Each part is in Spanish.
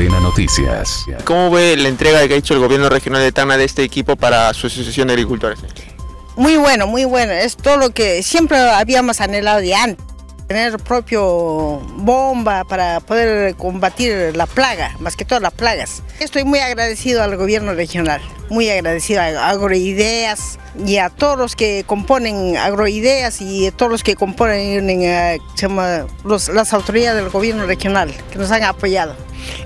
Antena Noticias. ¿Cómo ve la entrega que ha hecho el gobierno regional de Tacna de este equipo para su asociación de agricultores? Muy bueno, muy bueno. Es todo lo que siempre habíamos anhelado de antes. Tener propio bomba para poder combatir la plaga, más que todas las plagas. Estoy muy agradecido al gobierno regional, muy agradecido a Agroideas y a todos los que componen Agroideas y a todos los que componen eh, llama, los- las autoridades del gobierno regional que nos han apoyado.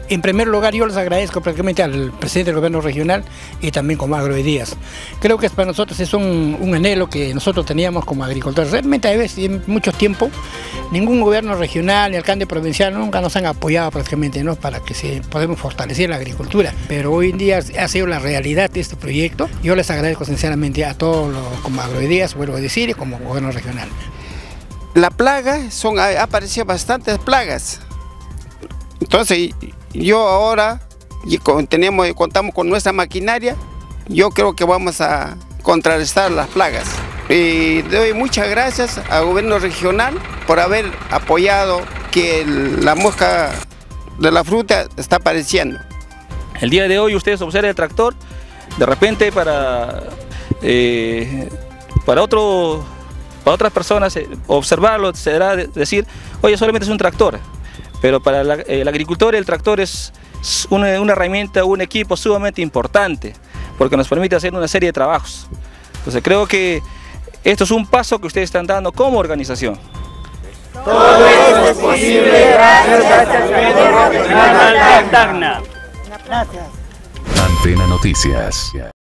En primer lugar, yo les agradezco prácticamente al presidente del gobierno regional y también como Agroidías. Creo que para nosotros es un, anhelo que nosotros teníamos como agricultores. Realmente a veces, en mucho tiempo, ningún gobierno regional ni alcalde provincial nunca nos han apoyado prácticamente ¿no? para que se podamos fortalecer la agricultura. Pero hoy en día ha sido la realidad de este proyecto. Yo les agradezco sinceramente a todos los, como Agroidías, vuelvo a decir, y como gobierno regional. la plaga, son, ha aparecido bastantes plagas. Entonces, yo ahora y tenemos, contamos con nuestra maquinaria, yo creo que vamos a contrarrestar las plagas. Y doy muchas gracias al gobierno regional por haber apoyado que la mosca de la fruta está apareciendo. El día de hoy ustedes observan el tractor, de repente para, eh, para, otro, para otras personas eh, observarlo será de- decir, oye, solamente es un tractor, pero para la- el agricultor el tractor es una, una herramienta, un equipo sumamente importante, porque nos permite hacer una serie de trabajos. Entonces creo que esto es un paso que ustedes están dando como organización. Antena Noticias.